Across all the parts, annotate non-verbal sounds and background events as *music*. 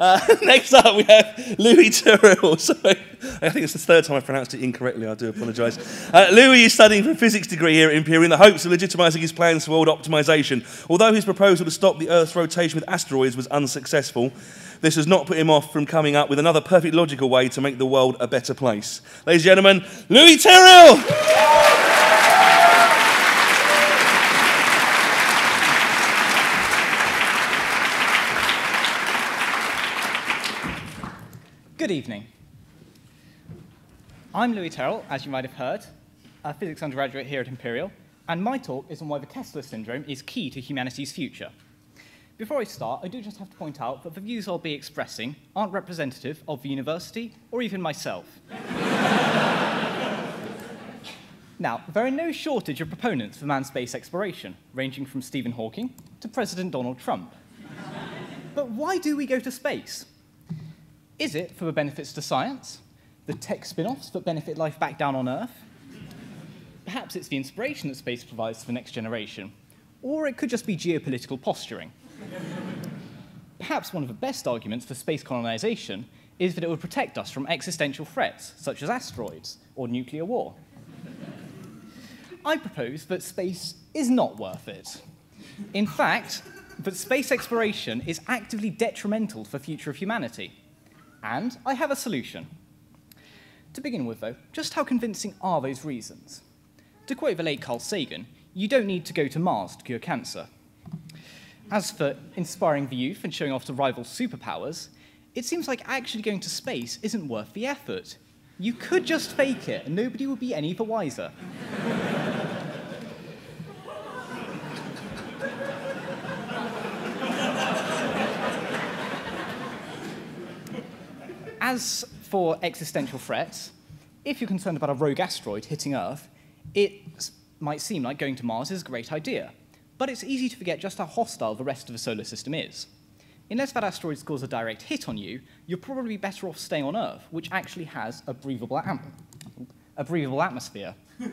Uh, *laughs* next up, we have Louis Tyrrell. *laughs* Sorry, I think it's the third time I've pronounced it incorrectly. I do apologise. Uh, Louis is studying for a physics degree here at Imperial in the hopes of legitimising his plans for world optimisation. Although his proposal to stop the Earth's rotation with asteroids was unsuccessful, this has not put him off from coming up with another perfect logical way to make the world a better place. Ladies and gentlemen, Louis Tyrrell! Good evening. I'm Louie Terrill, as you might have heard, a physics undergraduate here at Imperial, and my talk is on why the Kessler syndrome is key to humanity's future. Before I start, I do just have to point out that the views I'll be expressing aren't representative of the university or even myself. *laughs* now, there are no shortage of proponents for manned space exploration, ranging from Stephen Hawking to President Donald Trump. but why do we go to space? Is it for the benefits to science? The tech spin offs that benefit life back down on Earth? Perhaps it's the inspiration that space provides for the next generation. Or it could just be geopolitical posturing. Perhaps one of the best arguments for space colonization is that it would protect us from existential threats, such as asteroids or nuclear war. I propose that space is not worth it. In fact, that space exploration is actively detrimental for the future of humanity. And I have a solution. To begin with, though, just how convincing are those reasons? To quote the late Carl Sagan, you don't need to go to Mars to cure cancer. As for inspiring the youth and showing off to rival superpowers, it seems like actually going to space isn't worth the effort. You could just fake it, and nobody would be any the wiser. As for existential threats, if you're concerned about a rogue asteroid hitting Earth, it might seem like going to Mars is a great idea. But it's easy to forget just how hostile the rest of the solar system is. Unless that asteroid scores a direct hit on you, you're probably better off staying on Earth, which actually has a breathable, am- a breathable atmosphere. *laughs*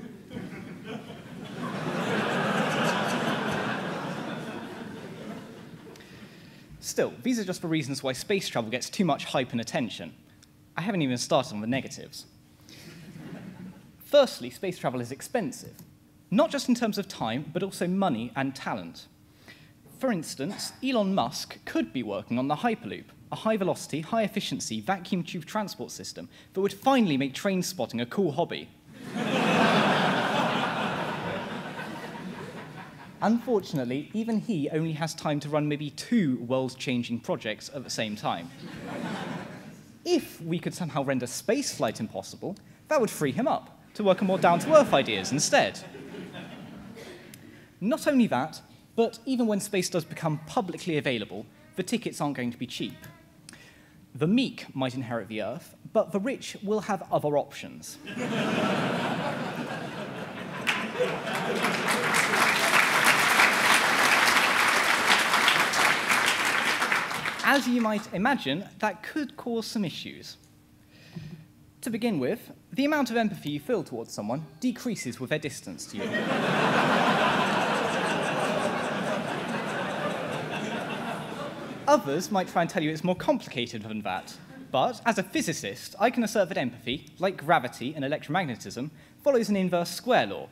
Still, these are just the reasons why space travel gets too much hype and attention. I haven't even started on the negatives. Firstly, space travel is expensive, not just in terms of time, but also money and talent. For instance, Elon Musk could be working on the Hyperloop, a high velocity, high efficiency vacuum tube transport system that would finally make train spotting a cool hobby. Unfortunately, even he only has time to run maybe two world changing projects at the same time. If we could somehow render spaceflight impossible, that would free him up to work on more down to earth ideas instead. Not only that, but even when space does become publicly available, the tickets aren't going to be cheap. The meek might inherit the earth, but the rich will have other options. *laughs* As you might imagine, that could cause some issues. To begin with, the amount of empathy you feel towards someone decreases with their distance to you. *laughs* Others might try and tell you it's more complicated than that. But as a physicist, I can assert that empathy, like gravity and electromagnetism, follows an inverse square law.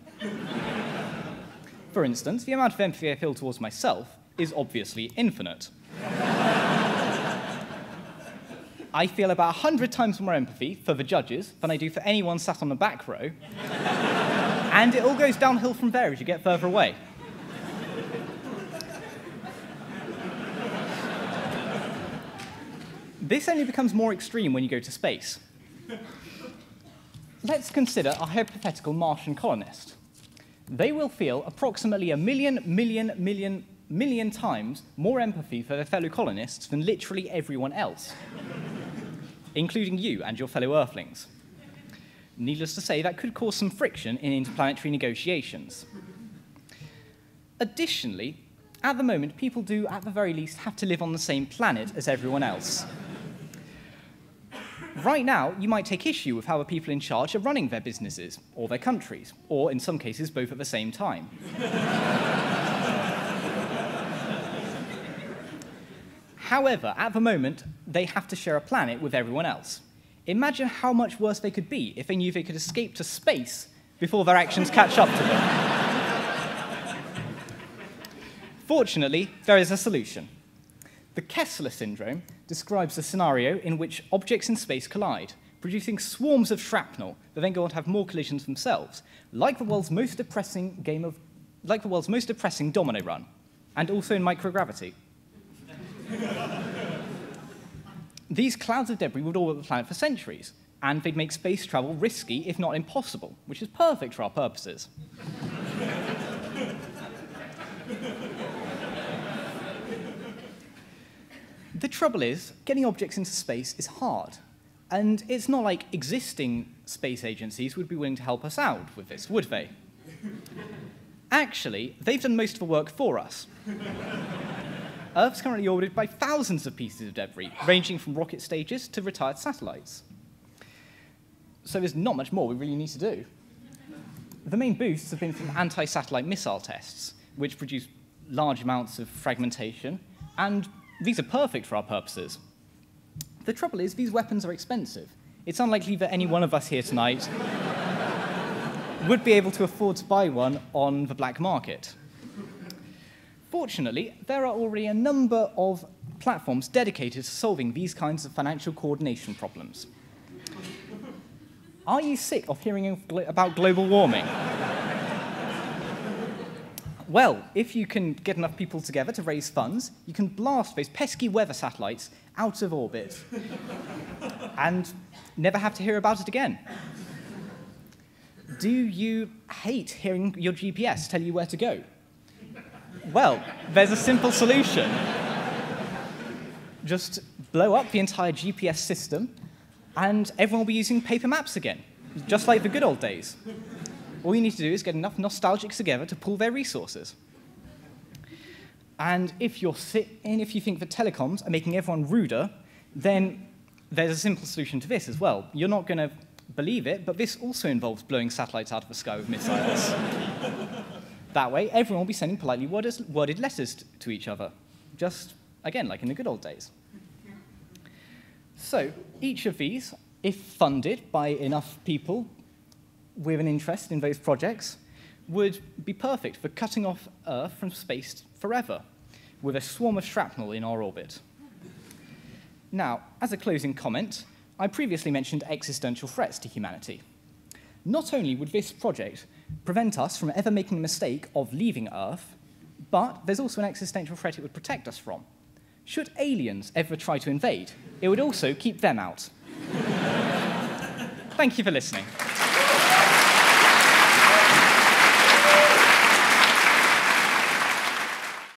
For instance, the amount of empathy I feel towards myself is obviously infinite. I feel about 100 times more empathy for the judges than I do for anyone sat on the back row. *laughs* and it all goes downhill from there as you get further away. This only becomes more extreme when you go to space. Let's consider a hypothetical Martian colonist. They will feel approximately a million, million, million, million times more empathy for their fellow colonists than literally everyone else including you and your fellow Earthlings. Needless to say, that could cause some friction in interplanetary negotiations. Additionally, at the moment, people do, at the very least, have to live on the same planet as everyone else. Right now, you might take issue with how the people in charge are running their businesses, or their countries, or in some cases, both at the same time. However, at the moment, they have to share a planet with everyone else. Imagine how much worse they could be if they knew they could escape to space before their actions catch up to them. Fortunately, there is a solution. The Kessler syndrome describes a scenario in which objects in space collide, producing swarms of shrapnel that then go on to have more collisions themselves, like the world's most depressing game of, like the world's most depressing domino run, and also in microgravity. *laughs* These clouds of debris would orbit the planet for centuries, and they'd make space travel risky, if not impossible, which is perfect for our purposes. *laughs* the trouble is, getting objects into space is hard, and it's not like existing space agencies would be willing to help us out with this, would they? *laughs* Actually, they've done most of the work for us. Earth's currently orbited by thousands of pieces of debris, ranging from rocket stages to retired satellites. So there's not much more we really need to do. The main boosts have been from anti-satellite missile tests, which produce large amounts of fragmentation, and these are perfect for our purposes. The trouble is, these weapons are expensive. It's unlikely that any one of us here tonight *laughs* would be able to afford to buy one on the black market. Fortunately, there are already a number of platforms dedicated to solving these kinds of financial coordination problems. Are you sick of hearing about global warming? well, if you can get enough people together to raise funds, you can blast those pesky weather satellites out of orbit and never have to hear about it again. Do you hate hearing your GPS tell you where to go? Well, there's a simple solution. Just blow up the entire GPS system, and everyone will be using paper maps again, just like the good old days. All you need to do is get enough nostalgics together to pool their resources. And if you're and if you think that telecoms are making everyone ruder, then there's a simple solution to this as well. You're not going to believe it, but this also involves blowing satellites out of the sky with missiles. That way, everyone will be sending politely worded letters to each other, just, again, like in the good old days. So, each of these, if funded by enough people with an interest in those projects, would be perfect for cutting off Earth from space forever, with a swarm of shrapnel in our orbit. Now, as a closing comment, I previously mentioned existential threats to humanity. Not only would this project prevent us from ever making the mistake of leaving Earth, but there's also an existential threat it would protect us from. Should aliens ever try to invade, it would also keep them out. *laughs* Thank you for listening.